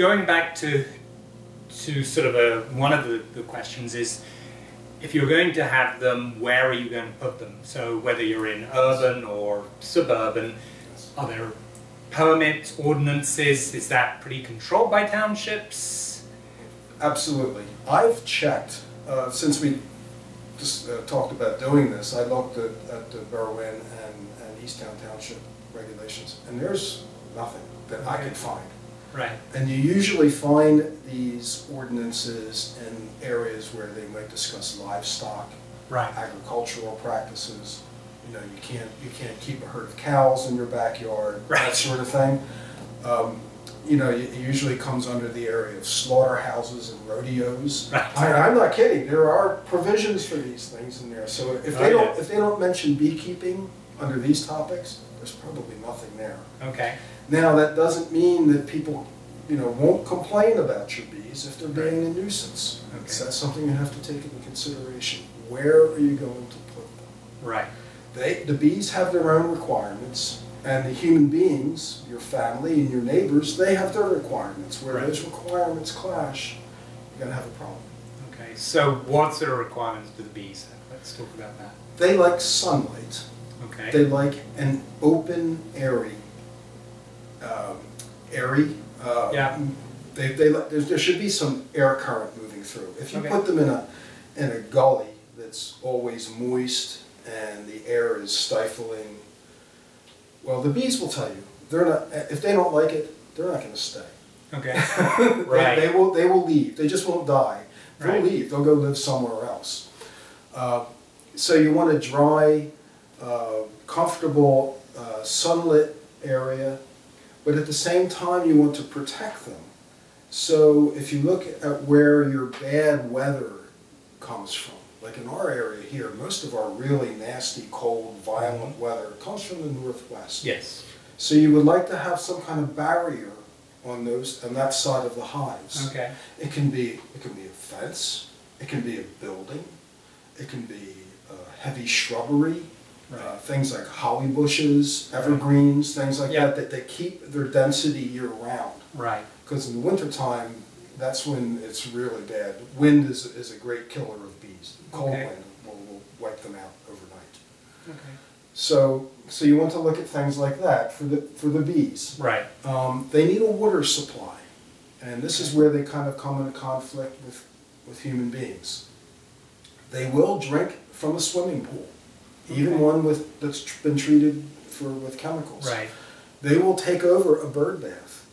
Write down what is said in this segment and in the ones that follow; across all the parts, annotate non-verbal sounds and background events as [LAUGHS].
going back to to sort of a, one of the, the questions is if you're going to have them, where are you going to put them? So whether you're in urban or suburban, are there permits, ordinances? Is that pretty controlled by townships? Absolutely. I've checked, uh, since we just uh, talked about doing this, I looked at, at the Berwyn and, and Easttown Township regulations, and there's nothing that I could find. Right. And you usually find these ordinances in areas where they might discuss livestock, Right. agricultural practices. You know, you can't, you can't keep a herd of cows in your backyard, Right. that sort of thing. Um, You know, it usually comes under the area of slaughterhouses and rodeos. Right. I, I'm not kidding, there are provisions for these things in there. So if Oh, they don't, yeah. if they don't mention beekeeping under these topics, there's probably nothing there. Okay. Now, that doesn't mean that people, you know, won't complain about your bees if they're being a nuisance. Okay. So that's something you have to take into consideration. Where are you going to put them? Right. They, the bees have their own requirements, and the human beings, your family and your neighbors, they have their requirements. Where Right. those requirements clash, you're gonna have a problem. Okay. So what sort of requirements do the bees have? Let's talk about that. They like sunlight. Okay. They like an open, airy, um, airy. Uh, Yeah. They, they, there should be some air current moving through. If you Okay. put them in a, in a gully that's always moist and the air is stifling, well, the bees will tell you, they're not, if they don't like it, they're not gonna stay. okay. [LAUGHS] They- [LAUGHS] Right. They will, they will leave, they just won't die. They'll Right. leave, they'll go live somewhere else. Uh, So you want a dry, uh, comfortable, uh, sunlit area, but at the same time, you want to protect them. So if you look at where your bad weather comes from, like in our area here, most of our really nasty, cold, violent weather comes from the northwest. Yes. So you would like to have some kind of barrier on those, on that side of the hives. Okay. It can be, it can be a fence, it can be a building, it can be uh, heavy shrubbery, uh, things like holly bushes, evergreens, things like Yeah. that, that, that keep their density year round. Right. Because in the wintertime, that's when it's really bad. Wind is, is a great killer of bees. Cold Okay. wind will, will wipe them out overnight. Okay. So, so you want to look at things like that for the, for the bees. Right. Um, they need a water supply, and this is where they kind of come into conflict with, with human beings. They will drink from a swimming pool, even Okay. one with, that's been treated for, with chemicals. Right. They will take over a bird bath.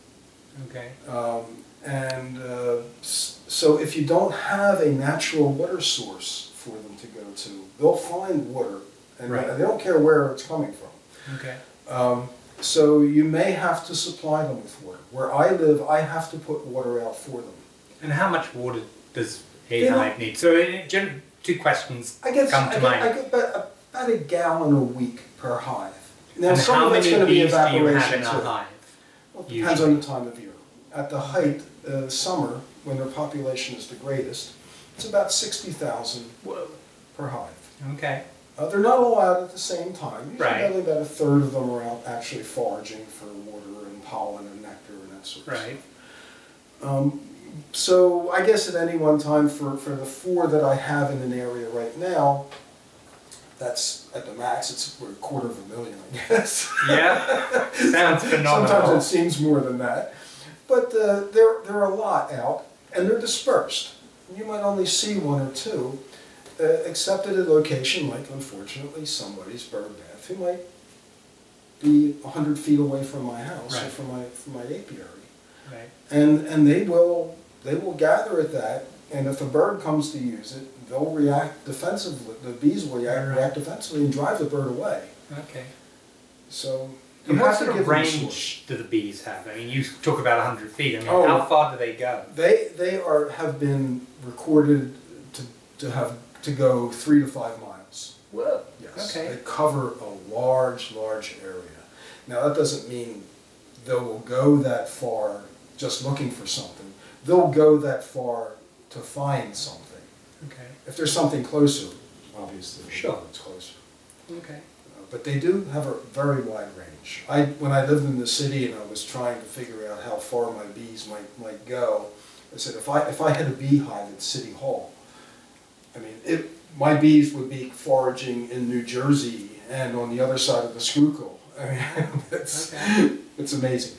Okay. Um, and uh, so if you don't have a natural water source for them to go to, they'll find water, and Right. they don't care where it's coming from. Okay. Um, so you may have to supply them with water. Where I live, I have to put water out for them. And how much water does a hive need? So, gen- two questions I get, come I to get, mind. I get about, about a gallon a week per hive. Now, and some how of it's going to be bees do you have evaporation too. hive? Well, it depends on the time of year. At the height, uh, summer, when their population is the greatest, it's about 60,000 per hive. Okay. Uh, they're not all out at the same time. Usually Right. only about a third of them are out actually foraging for water and pollen and nectar and that sort of stuff. Right. Um, so I guess at any one time for, for the four that I have in an area right now, that's at the max, it's a quarter of a million, I [LAUGHS] guess. Yeah. Sounds [LAUGHS] phenomenal. Sometimes it seems more than that. But uh, there, there are a lot out, and they're dispersed. You might only see one or two, uh, except at a location like, unfortunately, somebody's bird bath who might be 100 feet away from my house or from my, from my apiary. Right. And, and they will, they will gather at that, and if a bird comes to use it, they'll react defensively, the bees will react, Right. react defensively and drive the bird away. Okay. So you And what have to sort give of them a source. range do the bees have? I mean, you talk about 100 feet. I mean, Oh. how far do they go? They, they are, have been recorded to, to have, to go three to five miles. Whoa. Yes. Okay. They cover a large, large area. Now, that doesn't mean they will go that far just looking for something. They'll go that far to find something. Okay. If there's something closer, obviously, Sure. it's closer. Okay. Um, but they do have a very wide range. I, when I lived in the city and I was trying to figure out how far my bees might, might go, I said, if I, if I had a beehive at City Hall, I mean, it, my bees would be foraging in New Jersey and on the other side of the Schuylkill. I mean, [LAUGHS] it's, Okay. it's amazing.